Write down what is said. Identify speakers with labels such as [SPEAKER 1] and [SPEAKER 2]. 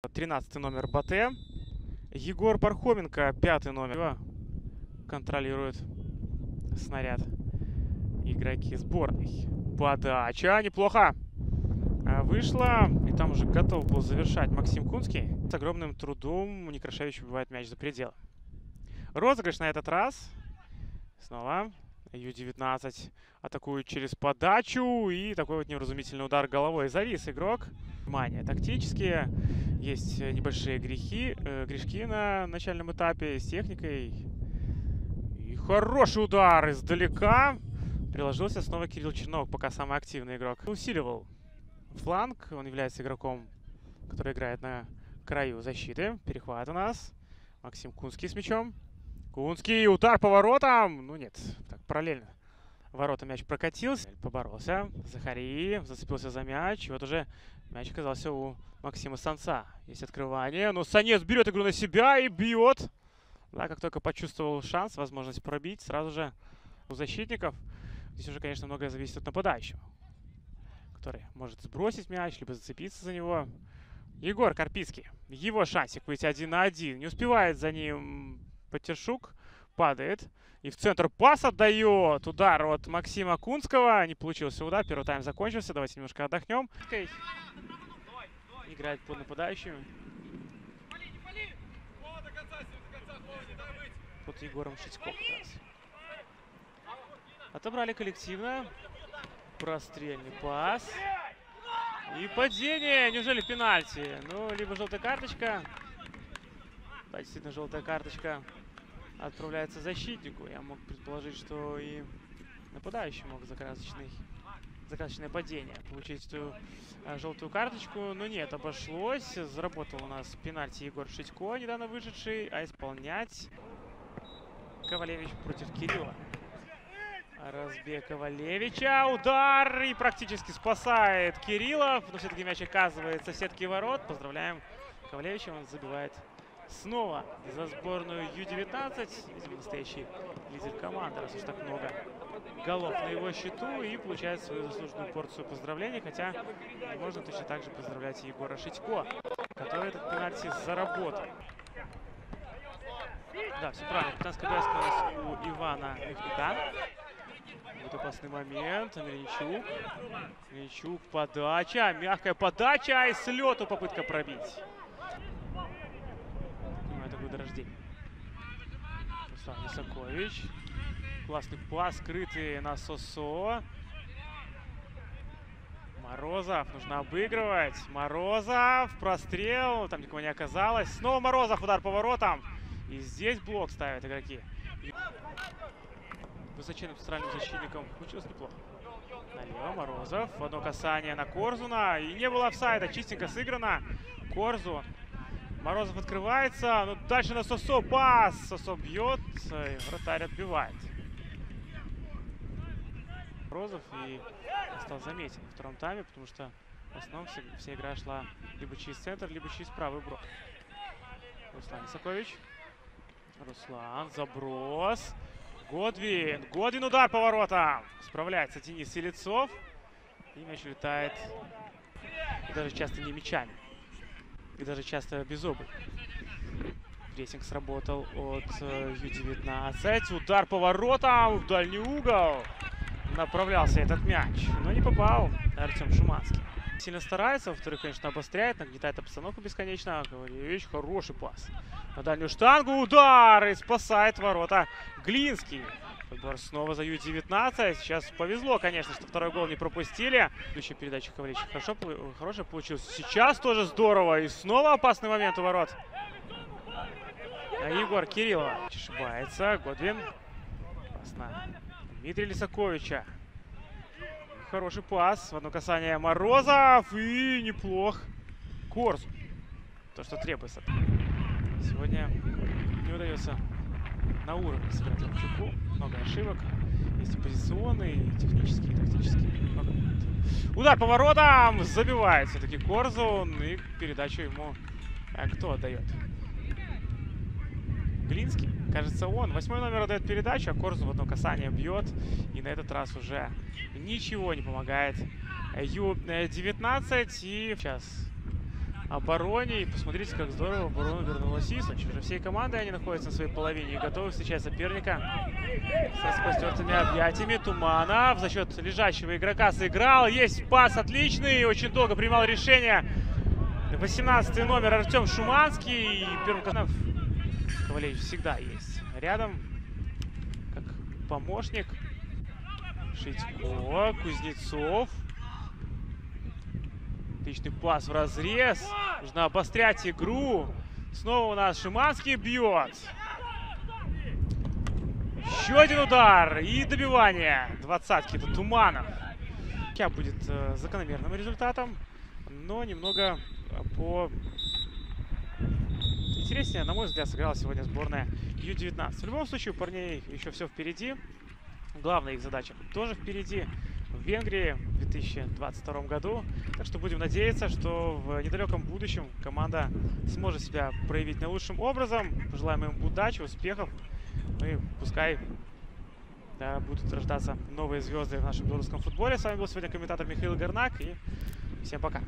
[SPEAKER 1] 13 номер Батэ. Егор Пархоменко, пятый номер. Контролирует снаряд игроки сборной. Подача неплохо а, вышла. И там уже готов был завершать Максим Кунский. С огромным трудом Некрашевич выбивает мяч за пределы. Розыгрыш на этот раз. Снова Ю-19 атакует через подачу. И такой вот невразумительный удар головой. Завис игрок. Внимание, тактические. Есть небольшие грехи, э, грешки на начальном этапе с техникой. И хороший удар издалека. Приложился снова Кирилл Чернов, пока самый активный игрок. Усиливал фланг. Он является игроком, который играет на краю защиты. Перехват у нас. Максим Кунский с мячом. Кунский, удар по воротам. Ну нет, так параллельно. Ворота мяч прокатился, поборолся. Захари зацепился за мяч. Вот уже мяч оказался у Максима Санца. Есть открывание. Но Санец берет игру на себя и бьет. Да, как только почувствовал шанс, возможность пробить, сразу же у защитников. Здесь уже, конечно, многое зависит от нападающего. Который может сбросить мяч, либо зацепиться за него. Егор Карпицкий. Его шансик выйти один на один. Не успевает за ним Патершук. Падает. И в центр пас отдает. Удар от Максима Кунского. Не получился удар. Первый тайм закончился. Давайте немножко отдохнем. Играет под нападающим. Под Егором Шитько Отобрали коллективно. Прострельный пас. И падение. Неужели пенальти? Ну, либо желтая карточка. Да, действительно, желтая карточка отправляется защитнику. Я мог предположить, что и нападающий мог закрасочный, закрасочное падение получить эту а, желтую карточку. Но нет, обошлось. Заработал у нас пенальти Егор Шитько, недавно вышедший. А исполнять Ковалевич против Кирилла. Разбег Ковалевича. Удар! И практически спасает Кириллов. Но все-таки мяч оказывается в сетке ворот. Поздравляем Ковалевича. Он забивает снова за сборную Ю-19. Видимо, настоящий лидер команды, раз уж так много голов на его счету. И получает свою заслуженную порцию поздравлений. Хотя можно точно так же поздравлять Егора Шитько, который этот пенальти заработал. Да, все правильно. Капитанская обязка у нас у Ивана Михнюка. Вот опасный момент. Мельничук. Мельничук. Подача. Мягкая подача. И с лету попытка пробить водорождения. Руслан Висакович. Классный пас, скрытый на Сосо. Морозов, нужно обыгрывать. Морозов, прострел, там никого не оказалось. Снова Морозов, удар по воротам. И здесь блок ставят игроки. Высоченным центральным защитником получилось неплохо. Налево Морозов. Одно касание на Корзуна. И не было офсайда. Чистенько сыграно. Корзу Морозов открывается. Ну, дальше на Сосо. Пас. Сосо бьет. И вратарь отбивает. Морозов и стал заметен во втором тайме, потому что в основном вся, игра шла либо через центр, либо через правый брод. Руслан Исакович. Руслан. Заброс. Годвин. Годвин удар по воротам. Справляется Денис Селецов. И мяч летает. Даже часто не мячами и даже часто без обуви. Прессинг сработал от э, U-19. Удар по воротам в дальний угол. Направлялся этот мяч, но не попал Артем Шуманский. Сильно старается, во-вторых, конечно, обостряет, нагнетает обстановку бесконечно. Ковалевич, хороший пас. На дальнюю штангу удар и спасает ворота Глинский. Подбор снова за Ю-19. Сейчас повезло, конечно, что второй гол не пропустили. Следующая передача Ковалевича хорошо, хорошая получилась. Сейчас тоже здорово. И снова опасный момент у ворот. А Егор Кириллова ошибается. Годвин. Опасно. Дмитрий Лисаковича. Хороший пас. В одно касание Морозов. И неплох. Корзу. То, что требуется. Сегодня не удается на уровне сыграть Лапчуку. Много ошибок. Есть и позиционные, и технические, и тактические. Много Удар по воротам! Забивает все-таки Корзун. И передачу ему а кто отдает? Глинский. Кажется, он. Восьмой номер отдает передачу, а Корзу в одно касание бьет. И на этот раз уже ничего не помогает Ю-19. И сейчас обороне. И посмотрите, как здорово в оборону вернулась Ислач. Уже всей командой они находятся на своей половине и готовы встречать соперника со спастертыми объятиями. Туманов за счет лежащего игрока сыграл. Есть пас отличный. Очень долго принимал решение 18 номер Артем Шуманский. И первым Казанов Ковалевич всегда есть рядом, как помощник. Шитько, Кузнецов. Отличный пас в разрез. Нужно обострять игру. Снова у нас Шиманский бьет. Еще один удар и добивание. Двадцатки. Это Туманов. Будет э, закономерным результатом, но немного по интереснее, на мой взгляд, сыграла сегодня сборная Ю-19. В любом случае, у парней еще все впереди. Главная их задача тоже впереди Венгрии в 2022 году. Так что будем надеяться, что в недалеком будущем команда сможет себя проявить наилучшим образом. Пожелаем им удачи, успехов. Ну и пускай да, будут рождаться новые звезды в нашем белорусском футболе. С вами был сегодня комментатор Михаил Горнак. И всем пока.